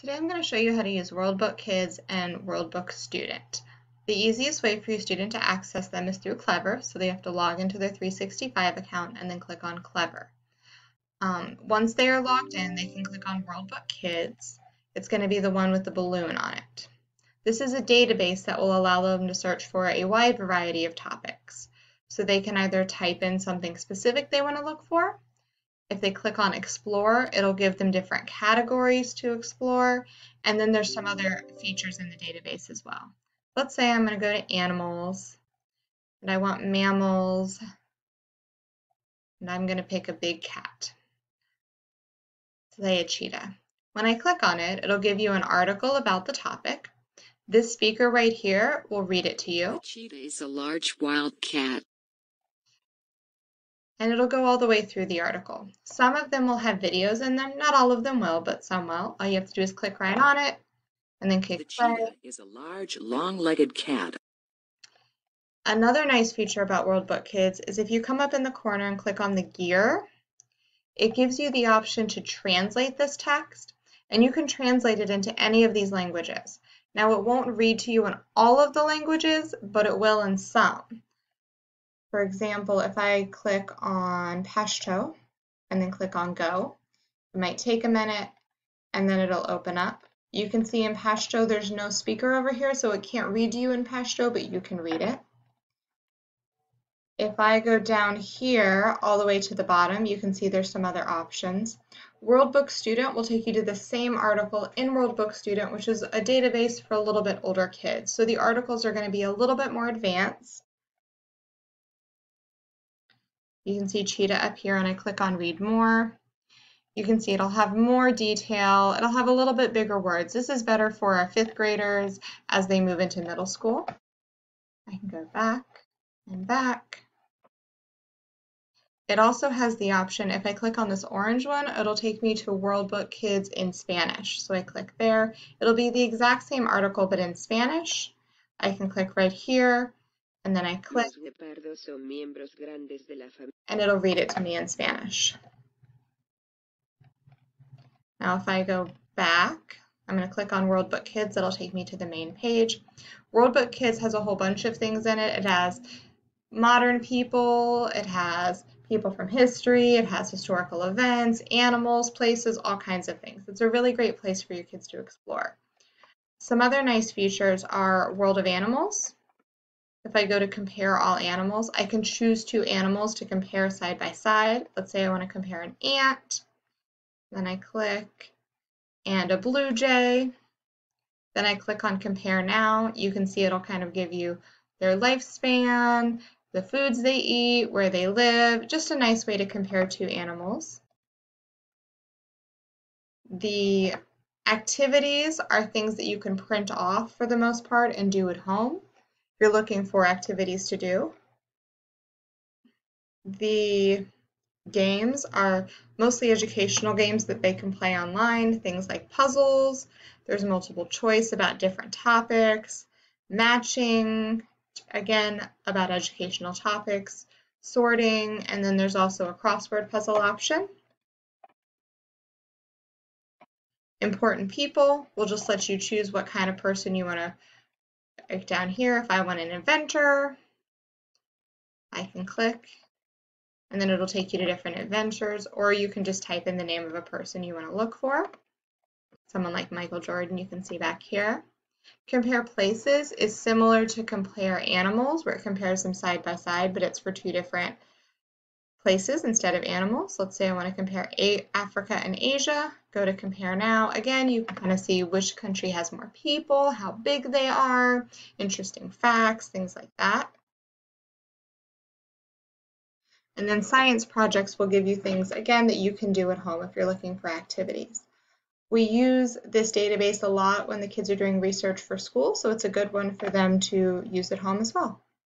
Today I'm going to show you how to use WorldBook Kids and WorldBook Student. The easiest way for your student to access them is through Clever, so they have to log into their 365 account and then click on Clever. Um, once they are logged in, they can click on WorldBook Kids. It's going to be the one with the balloon on it. This is a database that will allow them to search for a wide variety of topics. So they can either type in something specific they want to look for, if they click on explore, it'll give them different categories to explore. And then there's some other features in the database as well. Let's say I'm going to go to animals and I want mammals and I'm going to pick a big cat. Say a cheetah. When I click on it, it'll give you an article about the topic. This speaker right here will read it to you. Cheetah is a large wild cat and it'll go all the way through the article. Some of them will have videos in them, not all of them will, but some will. All you have to do is click right on it and then click the play. cheetah is a large, long-legged cat. Another nice feature about World Book Kids is if you come up in the corner and click on the gear, it gives you the option to translate this text, and you can translate it into any of these languages. Now, it won't read to you in all of the languages, but it will in some. For example, if I click on Pashto and then click on Go, it might take a minute and then it'll open up. You can see in Pashto there's no speaker over here, so it can't read you in Pashto, but you can read it. If I go down here all the way to the bottom, you can see there's some other options. World Book Student will take you to the same article in World Book Student, which is a database for a little bit older kids. So the articles are going to be a little bit more advanced. You can see cheetah up here and I click on read more. You can see it'll have more detail. It'll have a little bit bigger words. This is better for our fifth graders as they move into middle school. I can go back and back. It also has the option, if I click on this orange one, it'll take me to World Book Kids in Spanish. So I click there. It'll be the exact same article, but in Spanish. I can click right here and then I click and it'll read it to me in Spanish. Now if I go back, I'm going to click on World Book Kids, it'll take me to the main page. World Book Kids has a whole bunch of things in it. It has modern people, it has people from history, it has historical events, animals, places, all kinds of things. It's a really great place for your kids to explore. Some other nice features are World of Animals, if I go to compare all animals, I can choose two animals to compare side by side. Let's say I want to compare an ant. Then I click and a blue jay. Then I click on compare now. You can see it'll kind of give you their lifespan, the foods they eat, where they live, just a nice way to compare two animals. The activities are things that you can print off for the most part and do at home you're looking for activities to do. The games are mostly educational games that they can play online, things like puzzles. There's multiple choice about different topics, matching, again, about educational topics, sorting, and then there's also a crossword puzzle option. Important people will just let you choose what kind of person you want to down here, if I want an inventor, I can click and then it'll take you to different adventures, or you can just type in the name of a person you want to look for. Someone like Michael Jordan, you can see back here. Compare places is similar to compare animals, where it compares them side by side, but it's for two different places instead of animals. Let's say I want to compare Africa and Asia. Go to compare now. Again, you can kind of see which country has more people, how big they are, interesting facts, things like that. And then science projects will give you things, again, that you can do at home if you're looking for activities. We use this database a lot when the kids are doing research for school, so it's a good one for them to use at home as well.